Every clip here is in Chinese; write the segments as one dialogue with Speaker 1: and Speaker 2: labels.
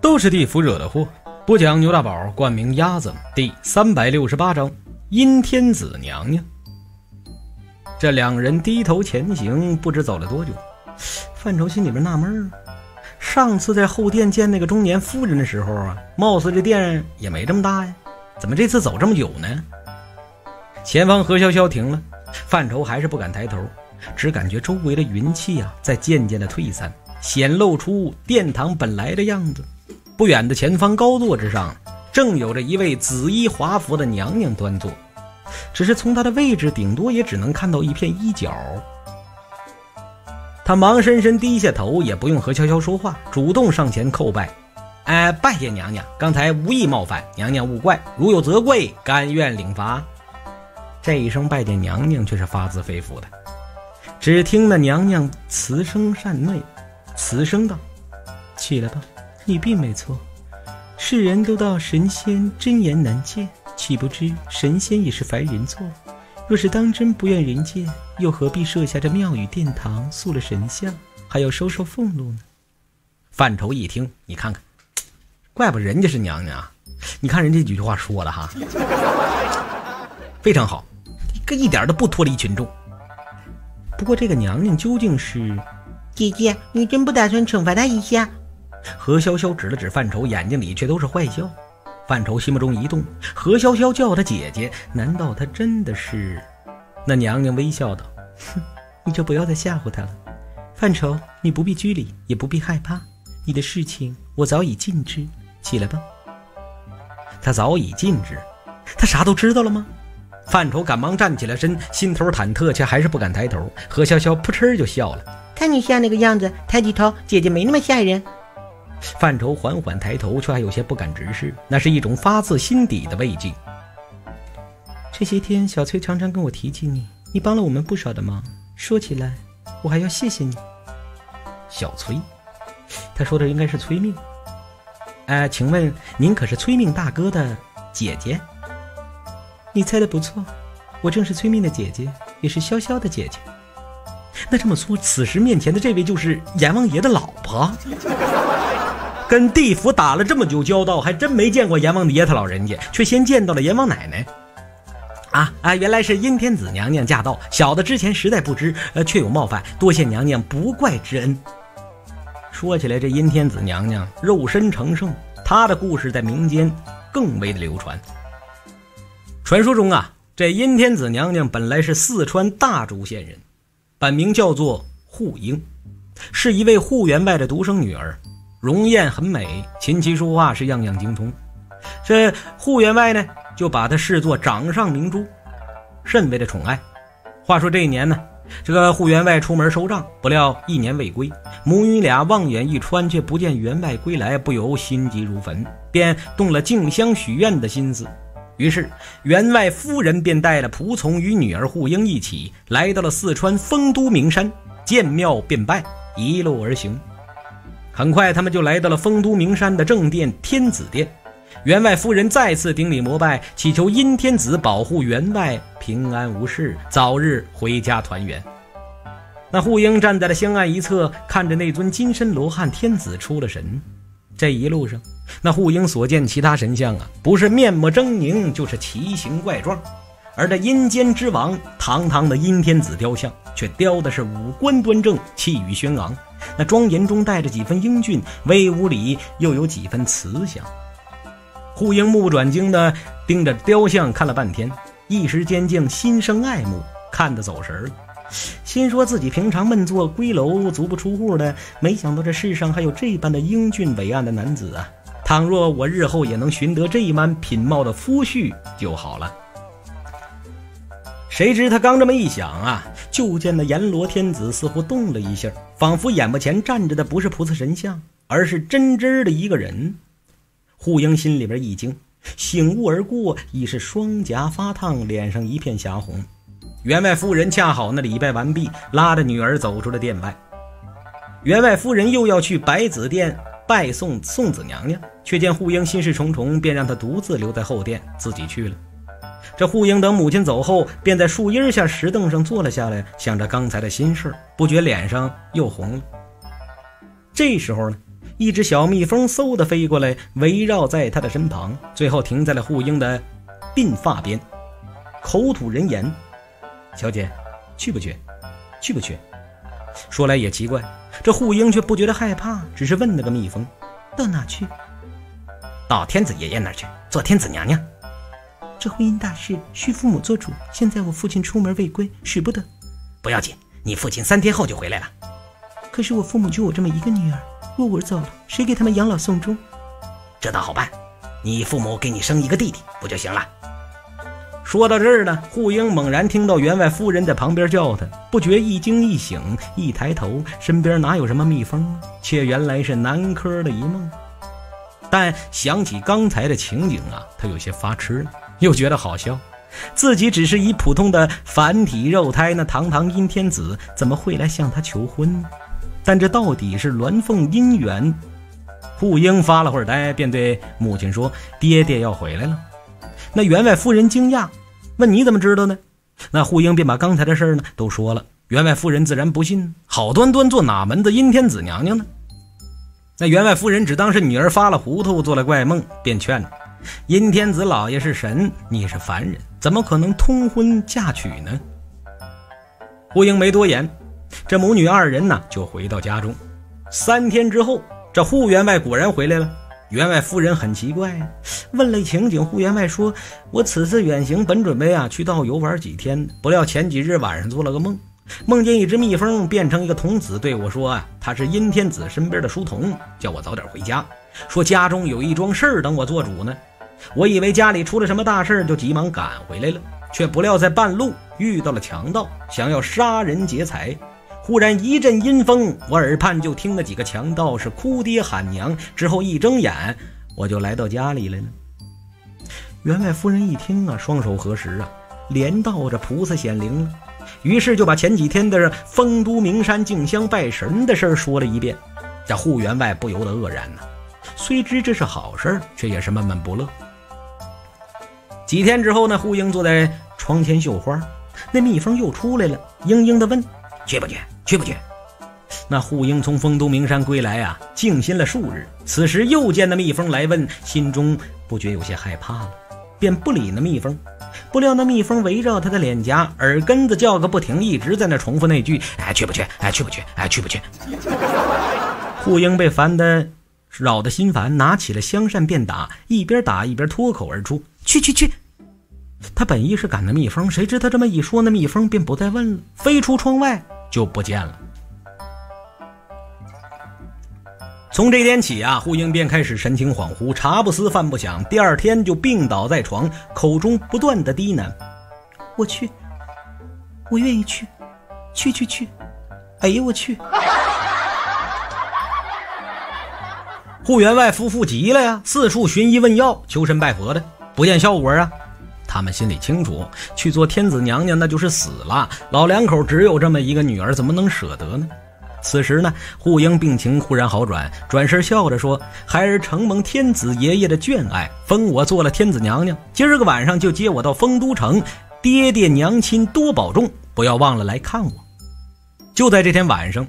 Speaker 1: 都是地府惹的祸。不讲牛大宝冠名鸭子第三百六十八章阴天子娘娘。这两人低头前行，不知走了多久。范畴心里边纳闷儿：上次在后殿见那个中年妇人的时候啊，貌似这殿也没这么大呀，怎么这次走这么久呢？前方何潇潇停了，范畴还是不敢抬头，只感觉周围的云气啊在渐渐的退散，显露出殿堂本来的样子。不远的前方高座之上，正有着一位紫衣华服的娘娘端坐，只是从她的位置，顶多也只能看到一片衣角。他忙深深低下头，也不用和潇潇说话，主动上前叩拜：“哎，拜见娘娘，刚才无意冒犯，娘娘勿怪，如有责贵，甘愿领罚。”这一声拜见娘娘，却是发自肺腑的。只听那娘娘慈声善媚，慈声道：“起来吧，你并没错。世人都道神仙真言难见，岂不知神仙也是凡人做。”若是当真不愿人见，又何必设下这庙宇殿堂，塑了神像，还要收受俸禄呢？范畴一听，你看看，怪不人家是娘娘啊！你看人家几句话说的哈，非常好，一个一点都不脱离群众。不过这个娘娘究竟是？
Speaker 2: 姐姐，你真不打算惩罚她一下？
Speaker 1: 何潇潇指了指范畴，眼睛里却都是坏笑。范畴心目中一动，何潇潇叫她姐姐，难道她真的是？那娘娘微笑道：“哼，你就不要再吓唬她了。范畴，你不必拘礼，也不必害怕。你的事情我早已尽知，起来吧。”他早已尽知，他啥都知道了吗？范畴赶忙站起了身，心头忐忑，却还是不敢抬头。何潇潇扑哧就笑了：“
Speaker 2: 看你像那个样子，抬起头，姐姐没那么吓人。”
Speaker 1: 范畴缓缓抬头，却还有些不敢直视，那是一种发自心底的慰藉。这些天，小崔常常跟我提起你，你帮了我们不少的忙。说起来，我还要谢谢你。小崔，他说的应该是崔命。哎，请问您可是崔命大哥的姐姐？你猜的不错，我正是崔命的姐姐，也是潇潇的姐姐。那这么说，此时面前的这位就是阎王爷的老婆？跟地府打了这么久交道，还真没见过阎王爷他老人家，却先见到了阎王奶奶。啊啊，原来是阴天子娘娘驾到，小的之前实在不知，呃，确有冒犯，多谢娘娘不怪之恩。说起来，这阴天子娘娘肉身成圣，她的故事在民间更为的流传。传说中啊，这阴天子娘娘本来是四川大竹县人，本名叫做护英，是一位护员外的独生女儿。容颜很美，琴棋书画是样样精通。这护员外呢，就把她视作掌上明珠，甚为的宠爱。话说这一年呢，这个护员外出门收账，不料一年未归，母女俩望眼欲穿，却不见员外归来，不由心急如焚，便动了进香许愿的心思。于是员外夫人便带了仆从与女儿护英一起，来到了四川丰都名山，见庙便拜，一路而行。很快，他们就来到了丰都名山的正殿天子殿。员外夫人再次顶礼膜拜，祈求阴天子保护员外平安无事，早日回家团圆。那护英站在了香案一侧，看着那尊金身罗汉天子出了神。这一路上，那护英所见其他神像啊，不是面目狰狞，就是奇形怪状。而这阴间之王，堂堂的阴天子雕像，却雕的是五官端正，气宇轩昂。那庄严中带着几分英俊，威武里又有几分慈祥。护英目不转睛地盯着雕像看了半天，一时间竟心生爱慕，看得走神了。心说自己平常闷坐闺楼，足不出户的，没想到这世上还有这般的英俊伟岸的男子啊！倘若我日后也能寻得这般品貌的夫婿就好了。谁知他刚这么一想啊，就见那阎罗天子似乎动了一下，仿佛眼巴前站着的不是菩萨神像，而是真真的一个人。护英心里边一惊，醒悟而过，已是双颊发烫，脸上一片霞红。员外夫人恰好那礼拜完毕，拉着女儿走出了殿外。员外夫人又要去百子殿拜送送子娘娘，却见护英心事重重，便让她独自留在后殿，自己去了。这护英等母亲走后，便在树荫下石凳上坐了下来，想着刚才的心事，不觉脸上又红了。这时候呢，一只小蜜蜂嗖的飞过来，围绕在他的身旁，最后停在了护英的鬓发边，口吐人言：“小姐，去不去？去不去？”说来也奇怪，这护英却不觉得害怕，只是问那个蜜蜂：“
Speaker 2: 到哪去？”“
Speaker 1: 到天子爷爷那儿去，做天子娘娘。”“
Speaker 2: 这婚姻大事需父母做主，现在我父亲出门未归，使不得。”“
Speaker 1: 不要紧，你父亲三天后就回来了。”“
Speaker 2: 可是我父母就我这么一个女儿，若我走了，谁给他们养老送终？”“
Speaker 1: 这倒好办，你父母给你生一个弟弟不就行了？”说到这儿呢，护英猛然听到员外夫人在旁边叫他，不觉一惊一醒，一抬头，身边哪有什么蜜蜂啊？却原来是南柯的一梦。但想起刚才的情景啊，他有些发痴，又觉得好笑。自己只是一普通的凡体肉胎，那堂堂阴天子怎么会来向他求婚呢？但这到底是鸾凤姻缘。护英发了会儿呆，便对母亲说：“爹爹要回来了。”那员外夫人惊讶，问：“你怎么知道呢？”那护英便把刚才的事儿呢都说了。员外夫人自然不信，好端端做哪门子阴天子娘娘呢？那员外夫人只当是女儿发了糊涂，做了怪梦，便劝：“阴天子老爷是神，你是凡人，怎么可能通婚嫁娶呢？”护英没多言，这母女二人呢就回到家中。三天之后，这护员外果然回来了。员外夫人很奇怪，问了情景。护员外说：“我此次远行，本准备啊去道游玩几天，不料前几日晚上做了个梦，梦见一只蜜蜂变成一个童子，对我说啊，他是阴天子身边的书童，叫我早点回家，说家中有一桩事儿等我做主呢。我以为家里出了什么大事，就急忙赶回来了，却不料在半路遇到了强盗，想要杀人劫财。”忽然一阵阴风，我耳畔就听那几个强盗是哭爹喊娘。之后一睁眼，我就来到家里来了。员外夫人一听啊，双手合十啊，连道着菩萨显灵了。于是就把前几天的丰都名山敬香拜神的事说了一遍。这护员外不由得愕然呐，虽知这是好事，却也是闷闷不乐。几天之后呢，护英坐在窗前绣花，那蜜蜂又出来了，嘤嘤的问：“去不去？”去不去？那护英从丰都名山归来啊，静心了数日。此时又见那蜜蜂来问，心中不觉有些害怕了，便不理那蜜蜂。不料那蜜蜂围绕他的脸颊，耳根子叫个不停，一直在那重复那句：“哎，去不去？哎，去不去？哎，去不去？” 护英被烦得扰得心烦，拿起了香扇便打，一边打一边脱口而出：“去去去！”他本意是赶那蜜蜂，谁知他这么一说，那蜜蜂便不再问了，飞出窗外。就不见了。从这天起啊，护英便开始神情恍惚，茶不思饭不想。第二天就病倒在床，口中不断的低喃：“
Speaker 2: 我去，我愿意去，去去去，哎呀，我去！”
Speaker 1: 护员外夫妇急了呀，四处寻医问药，求神拜佛的，不见效果啊。他们心里清楚，去做天子娘娘那就是死了。老两口只有这么一个女儿，怎么能舍得呢？此时呢，护英病情忽然好转，转身笑着说：“孩儿承蒙天子爷爷的眷爱，封我做了天子娘娘。今儿个晚上就接我到丰都城，爹爹娘亲多保重，不要忘了来看我。”就在这天晚上，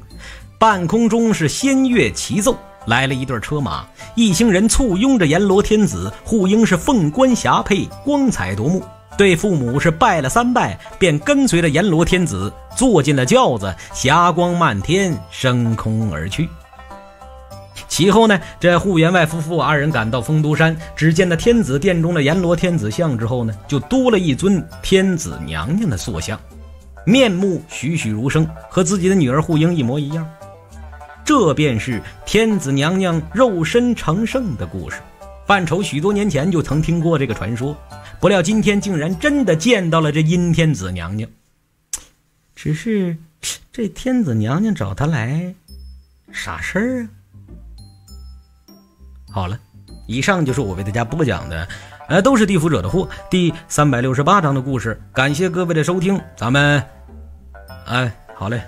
Speaker 1: 半空中是仙乐齐奏。来了一对车马，一行人簇拥着阎罗天子，护英是凤冠霞帔，光彩夺目。对父母是拜了三拜，便跟随着阎罗天子坐进了轿子，霞光漫天，升空而去。其后呢，这护员外夫妇二人赶到丰都山，只见那天子殿中的阎罗天子像之后呢，就多了一尊天子娘娘的塑像，面目栩栩如生，和自己的女儿护英一模一样。这便是天子娘娘肉身成圣的故事。范畴许多年前就曾听过这个传说，不料今天竟然真的见到了这阴天子娘娘。只是这天子娘娘找他来，啥事儿啊？好了，以上就是我为大家播讲的，呃，都是地府惹的祸第三百六十八章的故事。感谢各位的收听，咱们，哎，好嘞。